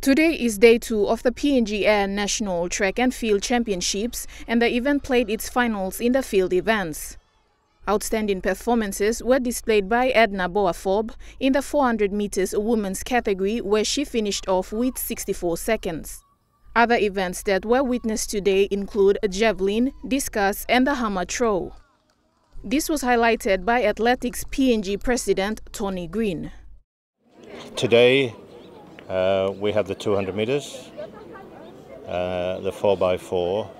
Today is day two of the PNG Air National Track and Field Championships and the event played its finals in the field events. Outstanding performances were displayed by Edna Boafob in the 400 meters women's category where she finished off with 64 seconds. Other events that were witnessed today include a javelin, discus and the hammer throw. This was highlighted by Athletics PNG President Tony Green. Today uh, we have the 200 meters, uh, the 4x4.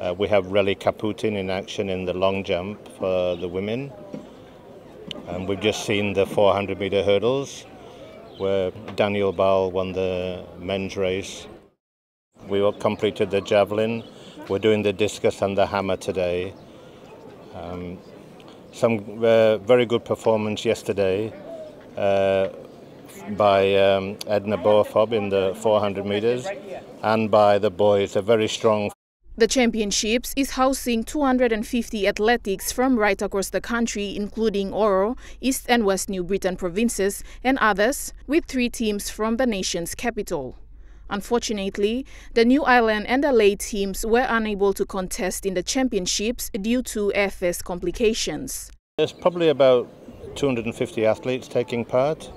Uh, we have Rellie Kaputin in action in the long jump for the women. And we've just seen the 400 meter hurdles where Daniel Baul won the men's race we completed the javelin. We're doing the discus and the hammer today. Um, some uh, very good performance yesterday uh, by um, Edna Boafob in the 400 meters and by the boys, a very strong. The championships is housing 250 athletics from right across the country, including Oro, East and West New Britain provinces, and others, with three teams from the nation's capital. Unfortunately, the New Ireland and the Lae teams were unable to contest in the championships due to airfares complications. There's probably about 250 athletes taking part.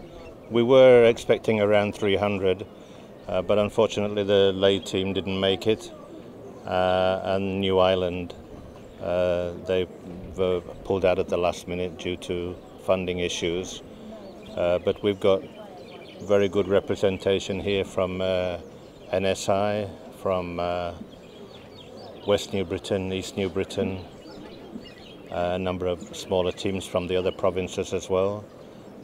We were expecting around 300, uh, but unfortunately the Lae team didn't make it. Uh, and New Ireland, uh, they were pulled out at the last minute due to funding issues. Uh, but we've got very good representation here from uh, NSI, from uh, West New Britain, East New Britain, a number of smaller teams from the other provinces as well.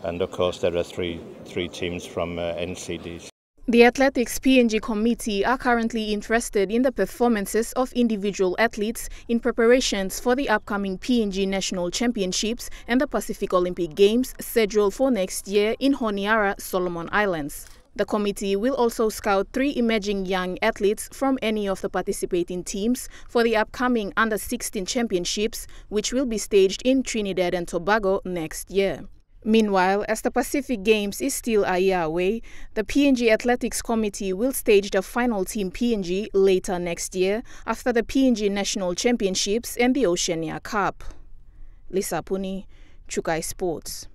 And of course, there are three, three teams from uh, NCDs. The Athletics PNG committee are currently interested in the performances of individual athletes in preparations for the upcoming PNG National Championships and the Pacific Olympic Games scheduled for next year in Honiara, Solomon Islands. The committee will also scout three emerging young athletes from any of the participating teams for the upcoming Under-16 Championships, which will be staged in Trinidad and Tobago next year. Meanwhile, as the Pacific Games is still a year away, the PNG Athletics Committee will stage the final Team PNG later next year after the PNG National Championships and the Oceania Cup. Lisa Puni, Chukai Sports.